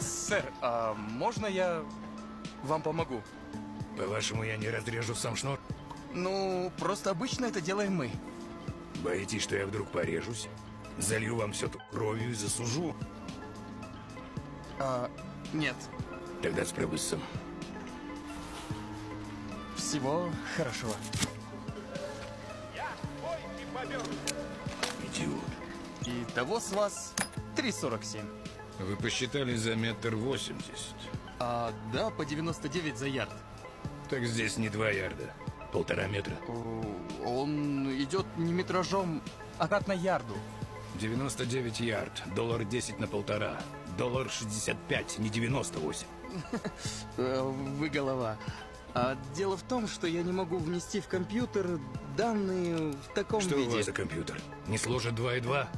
Сэр, а можно я вам помогу? По-вашему, я не разрежу сам шнур? Ну, просто обычно это делаем мы. Боитесь, что я вдруг порежусь? Залью вам все тут кровью и засужу? А, нет. Тогда справлюсь сам. Всего хорошего. Идиот. И того с вас 3,47. Вы посчитали за метр восемьдесят. А, да, по 99 за ярд. Так здесь не два ярда. Полтора метра. Он идет не метражом, а как на ярду. 99 ярд. Доллар 10 на полтора. Доллар 65, не 98. Э, Вы голова. А дело в том, что я не могу внести в компьютер данные в таком Что у виде. вас за компьютер? Не сложит 2 и 2?